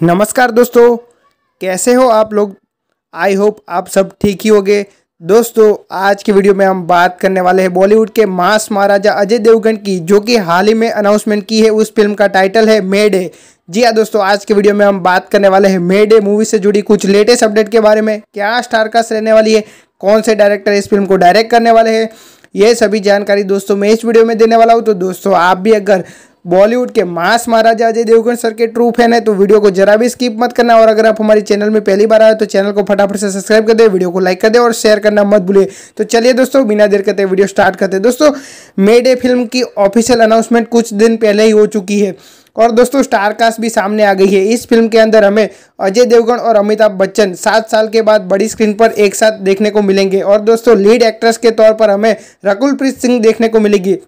नमस्कार दोस्तों, कैसे हो आप लोग? आई होप आप सब ठीक ही होंगे। दोस्तों, आज की वीडियो में हम बात करने वाले हैं बॉलीवुड के मास महाराजा अजय देवगन की, जो कि हाल ही में अनाउंसमेंट की है। उस फ़िल्म का टाइटल है मे डे जी हाँ दोस्तों, आज की वीडियो में हम बात करने वाले हैं मे डे मूवी से जुड़ी कुछ लेटेस्ट अपडेट के बारे में। क्या स्टारकास्ट रहने वाली है? कौन से डायरेक्टर इस फ़िल्म को डायरेक्ट करने वाले हैं? ये सभी जानकारी दोस्तों मैं इस वीडियो में देने वाला हूँ। तो दोस्तों, आप भी अगर बॉलीवुड के मास महाराजा अजय देवगन सर के ट्रू फ़ैन है तो वीडियो को जरा भी स्किप मत करना और अगर आप हमारे चैनल में पहली बार आए तो चैनल को फटाफट से सब्सक्राइब कर दे वीडियो को लाइक कर दे और शेयर करना मत भूलिए। तो चलिए दोस्तों, बिना देर करते वीडियो स्टार्ट करते दोस्तों मे डे फ़िल्म की ऑफिशियल अनाउंसमेंट कुछ दिन पहले ही हो चुकी है और दोस्तों स्टारकास्ट भी सामने आ गई है। इस फ़िल्म के अंदर हमें अजय देवगन और अमिताभ बच्चन सात साल के बाद बड़ी स्क्रीन पर एक साथ देखने को मिलेंगे और दोस्तों लीड एक्ट्रेस के तौर पर हमें रकुलप्रीत सिंह देखने को मिलेगी।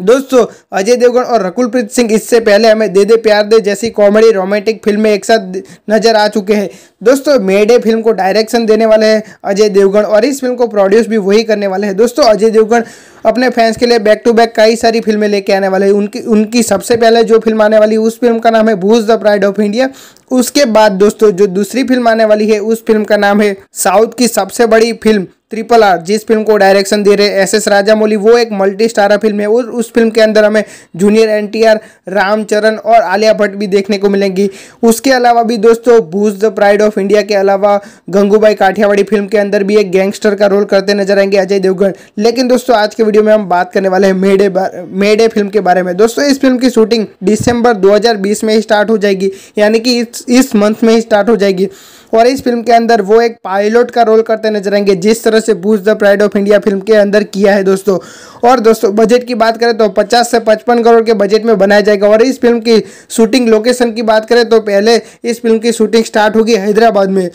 दोस्तों, अजय देवगन और रकुलप्रीत सिंह इससे पहले हमें दे दे प्यार दे जैसी कॉमेडी रोमांटिक फ़िल्में एक साथ नज़र आ चुके हैं। दोस्तों मेडे फ़िल्म को डायरेक्शन देने वाले हैं अजय देवगन और इस फ़िल्म को प्रोड्यूस भी वही करने वाले हैं। दोस्तों, अजय देवगन अपने फैंस के लिए बैक टू बैक कई सारी फ़िल्में लेके आने वाले हैं। उनकी उनकी सबसे पहले जो फ़िल्म आने वाली उस फ़िल्म का नाम है Bhuj the pride of India उसके बाद दोस्तों, जो दूसरी फ़िल्म आने वाली है, उस फ़िल्म का नाम है साउथ की सबसे बड़ी फ़िल्म ट्रिपल आर जिस फ़िल्म को डायरेक्शन दे रहे एस एस राजामौली, वो एक मल्टी स्टारा फ़िल्म है और उस फ़िल्म के अंदर हमें junior N T R Ram Charan और आलिया भट्ट भी देखने को मिलेंगी। उसके अलावा भी दोस्तों Bhuj the pride of India के अलावा गंगूबाई काठियावाड़ी फ़िल्म के अंदर भी एक गैंगस्टर का रोल करते नज़र आएँगे अजय देवगन। लेकिन दोस्तों, आज के वीडियो में हम बात करने वाले हैं मेडे मेडे फ़िल्म के बारे में। दोस्तों, इस फ़िल्म की शूटिंग दिसंबर 2020 में स्टार्ट हो जाएगी। यानी कि इस मंथ में ही स्टार्ट हो जाएगी। और इस फ़िल्म के अंदर वो एक पायलट का रोल करते नज़र आएँगे, जिस तरह से Bhuj the pride of India film के अंदर किया है दोस्तों। और दोस्तों बजट की बात करें तो 50 से 55 करोड़ के बजट में बनाया जाएगा। और इस फ़िल्म की शूटिंग लोकेशन की बात करें तो पहले इस फ़िल्म की शूटिंग स्टार्ट होगी हैदराबाद में।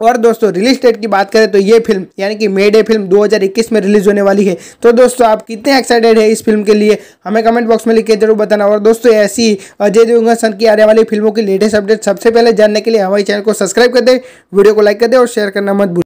और दोस्तों रिलीज़ डेट की बात करें तो ये फ़िल्म यानी कि मे डे फ़िल्म 2021 में रिलीज़ होने वाली है। तो दोस्तों, आप कितने एक्साइटेड है इस फ़िल्म के लिए, हमें कमेंट बॉक्स में लिख के ज़रूर बताना। और दोस्तों, ऐसी अजय देवगन सन की आने वाली फ़िल्मों की लेटेस्ट अपडेट सबसे पहले जानने के लिए हमारे चैनल को सब्सक्राइब कर दे वीडियो को लाइक कर दे और शेयर करना मत भूल